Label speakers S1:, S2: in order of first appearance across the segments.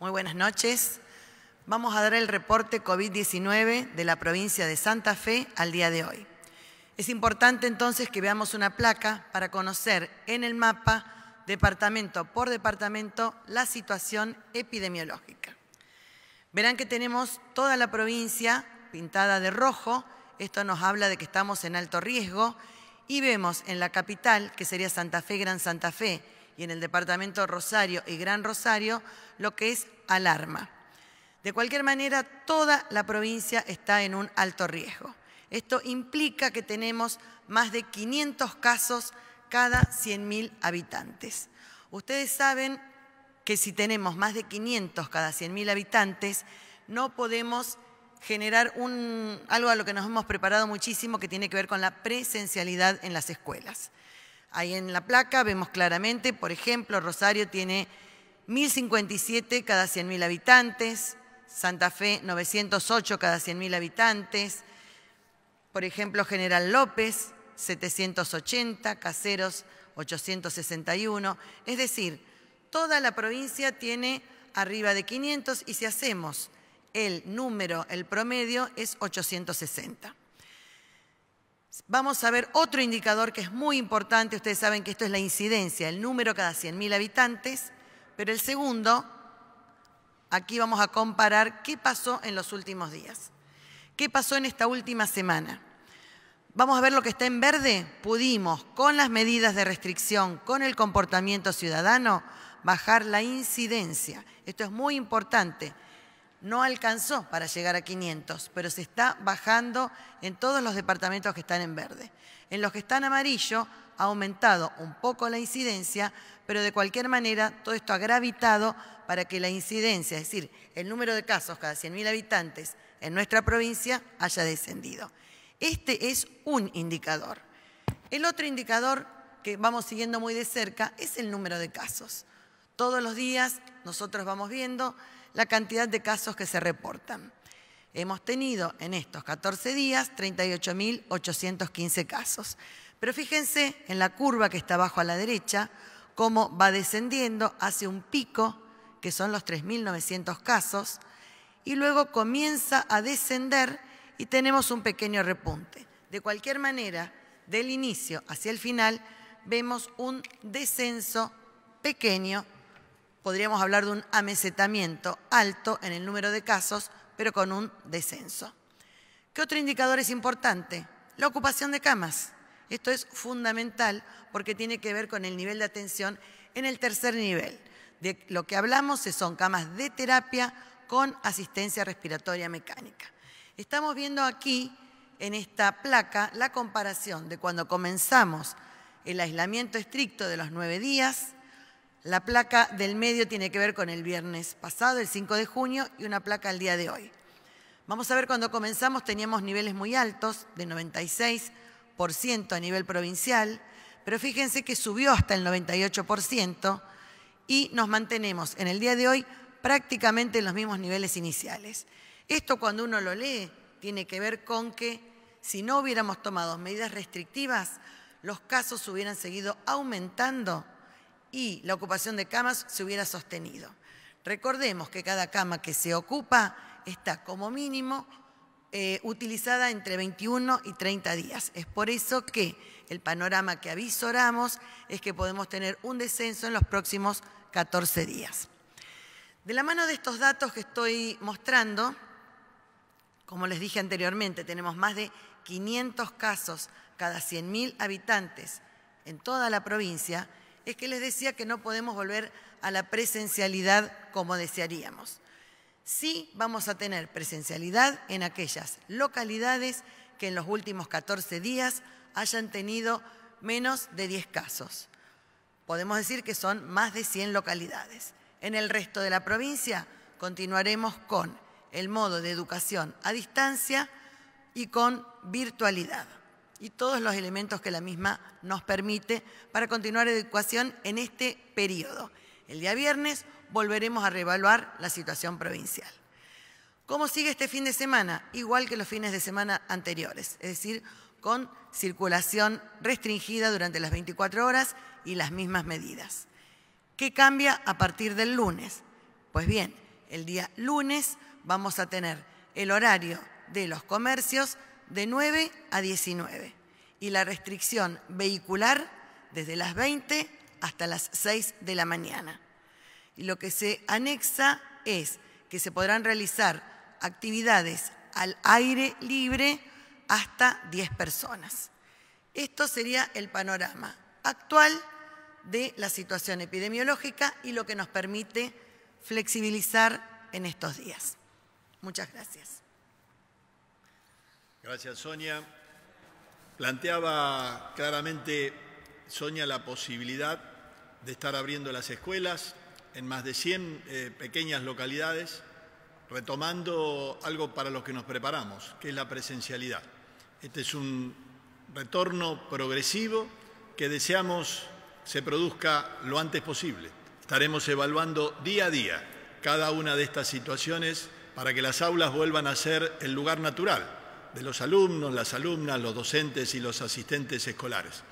S1: Muy buenas noches. Vamos a dar el reporte COVID-19 de la provincia de Santa Fe al día de hoy. Es importante entonces que veamos una placa para conocer en el mapa, departamento por departamento, la situación epidemiológica. Verán que tenemos toda la provincia pintada de rojo, esto nos habla de que estamos en alto riesgo, y vemos en la capital, que sería Santa Fe, Gran Santa Fe, y en el departamento Rosario y Gran Rosario, lo que es alarma. De cualquier manera, toda la provincia está en un alto riesgo. Esto implica que tenemos más de 500 casos cada 100.000 habitantes. Ustedes saben que si tenemos más de 500 cada 100.000 habitantes, no podemos generar un, algo a lo que nos hemos preparado muchísimo que tiene que ver con la presencialidad en las escuelas. Ahí en la placa vemos claramente, por ejemplo, Rosario tiene 1.057 cada 100.000 habitantes, Santa Fe 908 cada 100.000 habitantes, por ejemplo, General López 780, Caseros 861, es decir, toda la provincia tiene arriba de 500 y si hacemos el número, el promedio es 860. Vamos a ver otro indicador que es muy importante. Ustedes saben que esto es la incidencia, el número cada 100.000 habitantes. Pero el segundo, aquí vamos a comparar qué pasó en los últimos días. ¿Qué pasó en esta última semana? Vamos a ver lo que está en verde. Pudimos, con las medidas de restricción, con el comportamiento ciudadano, bajar la incidencia. Esto es muy importante no alcanzó para llegar a 500, pero se está bajando en todos los departamentos que están en verde. En los que están amarillo ha aumentado un poco la incidencia, pero de cualquier manera todo esto ha gravitado para que la incidencia, es decir, el número de casos cada 100.000 habitantes en nuestra provincia haya descendido. Este es un indicador. El otro indicador que vamos siguiendo muy de cerca es el número de casos. Todos los días nosotros vamos viendo la cantidad de casos que se reportan. Hemos tenido en estos 14 días 38.815 casos. Pero fíjense en la curva que está abajo a la derecha, cómo va descendiendo, hace un pico, que son los 3.900 casos, y luego comienza a descender y tenemos un pequeño repunte. De cualquier manera, del inicio hacia el final, vemos un descenso pequeño podríamos hablar de un amesetamiento alto en el número de casos, pero con un descenso. ¿Qué otro indicador es importante? La ocupación de camas. Esto es fundamental porque tiene que ver con el nivel de atención en el tercer nivel. De lo que hablamos son camas de terapia con asistencia respiratoria mecánica. Estamos viendo aquí en esta placa la comparación de cuando comenzamos el aislamiento estricto de los nueve días la placa del medio tiene que ver con el viernes pasado, el 5 de junio, y una placa al día de hoy. Vamos a ver, cuando comenzamos teníamos niveles muy altos, de 96% a nivel provincial, pero fíjense que subió hasta el 98% y nos mantenemos en el día de hoy prácticamente en los mismos niveles iniciales. Esto cuando uno lo lee tiene que ver con que si no hubiéramos tomado medidas restrictivas, los casos hubieran seguido aumentando y la ocupación de camas se hubiera sostenido. Recordemos que cada cama que se ocupa está como mínimo eh, utilizada entre 21 y 30 días. Es por eso que el panorama que avisoramos es que podemos tener un descenso en los próximos 14 días. De la mano de estos datos que estoy mostrando, como les dije anteriormente, tenemos más de 500 casos cada 100.000 habitantes en toda la provincia es que les decía que no podemos volver a la presencialidad como desearíamos. Sí vamos a tener presencialidad en aquellas localidades que en los últimos 14 días hayan tenido menos de 10 casos. Podemos decir que son más de 100 localidades. En el resto de la provincia continuaremos con el modo de educación a distancia y con virtualidad y todos los elementos que la misma nos permite para continuar educación en este periodo. El día viernes volveremos a reevaluar la situación provincial. ¿Cómo sigue este fin de semana? Igual que los fines de semana anteriores, es decir, con circulación restringida durante las 24 horas y las mismas medidas. ¿Qué cambia a partir del lunes? Pues bien, El día lunes vamos a tener el horario de los comercios de 9 a 19 y la restricción vehicular desde las 20 hasta las 6 de la mañana. Y lo que se anexa es que se podrán realizar actividades al aire libre hasta 10 personas. Esto sería el panorama actual de la situación epidemiológica y lo que nos permite flexibilizar en estos días. Muchas gracias.
S2: Gracias, Sonia. Planteaba claramente, Sonia, la posibilidad de estar abriendo las escuelas en más de 100 eh, pequeñas localidades, retomando algo para lo que nos preparamos, que es la presencialidad. Este es un retorno progresivo que deseamos se produzca lo antes posible. Estaremos evaluando día a día cada una de estas situaciones para que las aulas vuelvan a ser el lugar natural de los alumnos, las alumnas, los docentes y los asistentes escolares.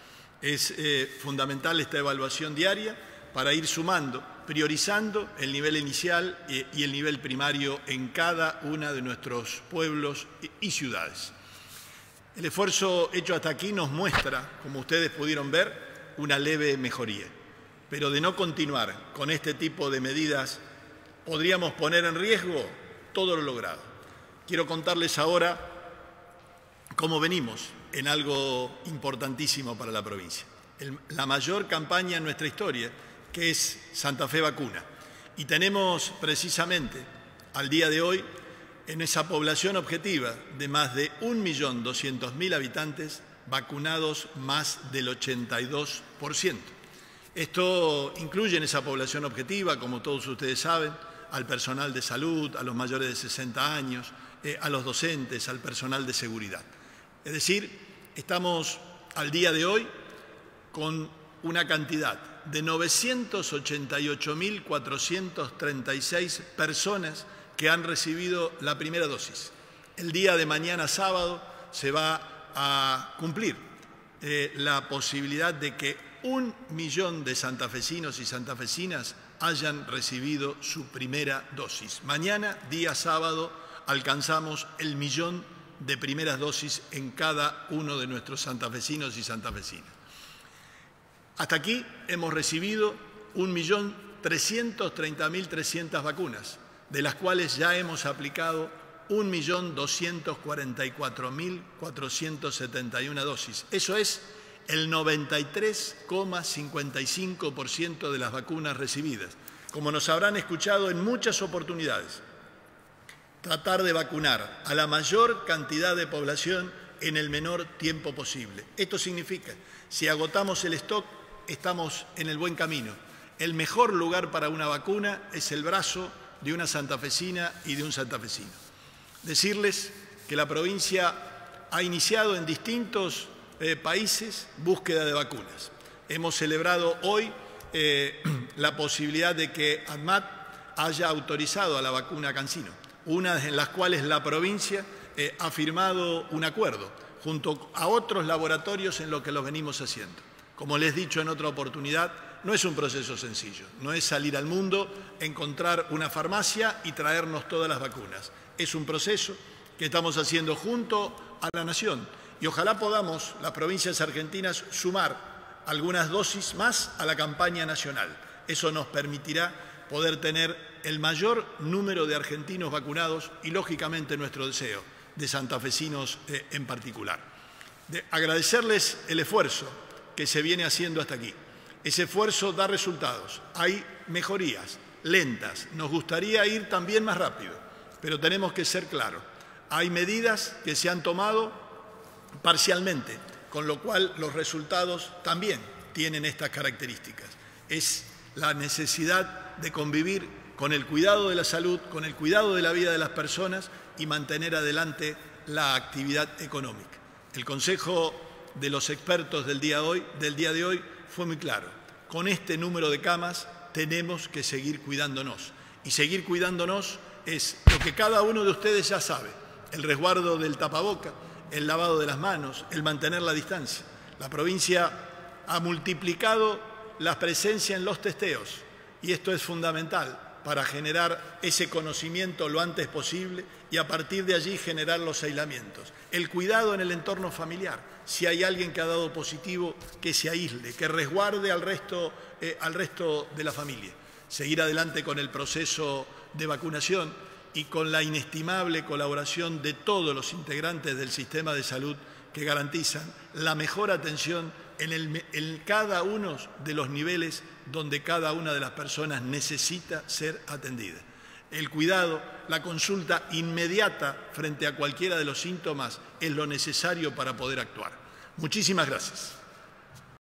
S2: Es eh, fundamental esta evaluación diaria para ir sumando, priorizando el nivel inicial y el nivel primario en cada una de nuestros pueblos y ciudades. El esfuerzo hecho hasta aquí nos muestra, como ustedes pudieron ver, una leve mejoría. Pero de no continuar con este tipo de medidas, podríamos poner en riesgo todo lo logrado. Quiero contarles ahora cómo venimos en algo importantísimo para la provincia. la mayor campaña en nuestra historia, que es Santa Fe Vacuna. Y tenemos precisamente al día de hoy, en esa población objetiva de más de 1.200.000 habitantes, vacunados más del 82%. Esto incluye en esa población objetiva, como todos ustedes saben, al personal de salud, a los mayores de 60 años, eh, a los docentes, al personal de seguridad. Es decir, estamos al día de hoy con una cantidad de 988.436 personas que han recibido la primera dosis. El día de mañana sábado se va a cumplir eh, la posibilidad de que un millón de santafesinos y santafesinas hayan recibido su primera dosis. Mañana, día sábado, alcanzamos el millón de primeras dosis en cada uno de nuestros santafesinos y santafesinas. Hasta aquí hemos recibido un millón trescientas vacunas, de las cuales ya hemos aplicado 1.244.471 dosis. Eso es el 93,55% de las vacunas recibidas. Como nos habrán escuchado en muchas oportunidades, tratar de vacunar a la mayor cantidad de población en el menor tiempo posible. Esto significa, si agotamos el stock, estamos en el buen camino. El mejor lugar para una vacuna es el brazo de una santafesina y de un santafesino decirles que la provincia ha iniciado en distintos eh, países búsqueda de vacunas. Hemos celebrado hoy eh, la posibilidad de que ADMAT haya autorizado a la vacuna Cancino, una en las cuales la provincia eh, ha firmado un acuerdo junto a otros laboratorios en lo que los venimos haciendo. Como les he dicho en otra oportunidad, no es un proceso sencillo, no es salir al mundo, encontrar una farmacia y traernos todas las vacunas es un proceso que estamos haciendo junto a la nación y ojalá podamos, las provincias argentinas, sumar algunas dosis más a la campaña nacional. Eso nos permitirá poder tener el mayor número de argentinos vacunados y, lógicamente, nuestro deseo de santafesinos eh, en particular. De agradecerles el esfuerzo que se viene haciendo hasta aquí. Ese esfuerzo da resultados. Hay mejorías lentas. Nos gustaría ir también más rápido pero tenemos que ser claros. Hay medidas que se han tomado parcialmente, con lo cual los resultados también tienen estas características. Es la necesidad de convivir con el cuidado de la salud, con el cuidado de la vida de las personas y mantener adelante la actividad económica. El consejo de los expertos del día de hoy, del día de hoy fue muy claro. Con este número de camas tenemos que seguir cuidándonos y seguir cuidándonos es lo que cada uno de ustedes ya sabe, el resguardo del tapaboca, el lavado de las manos, el mantener la distancia. La provincia ha multiplicado la presencia en los testeos y esto es fundamental para generar ese conocimiento lo antes posible y a partir de allí generar los aislamientos. El cuidado en el entorno familiar. Si hay alguien que ha dado positivo, que se aísle, que resguarde al resto, eh, al resto de la familia. Seguir adelante con el proceso de vacunación y con la inestimable colaboración de todos los integrantes del sistema de salud que garantizan la mejor atención en, cada uno de los niveles donde cada una de las personas necesita ser atendida. El cuidado, la consulta inmediata frente a cualquiera de los síntomas es lo necesario para poder actuar. Muchísimas gracias.